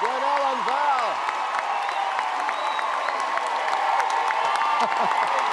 Janelle and Val.